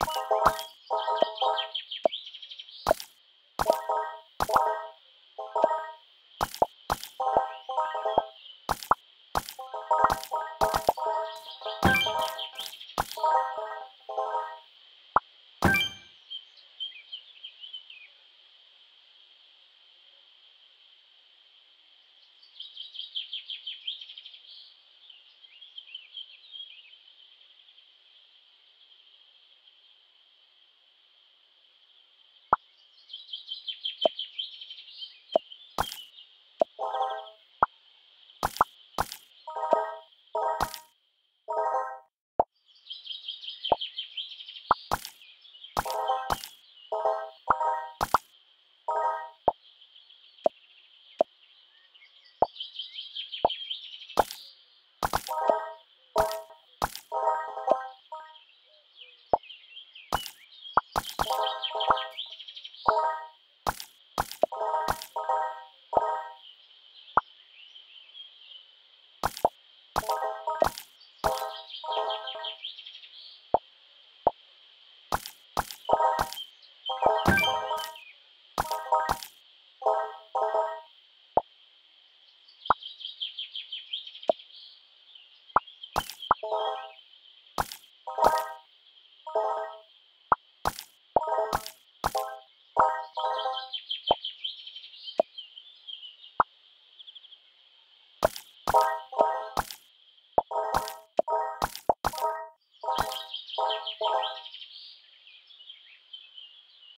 Thank you. You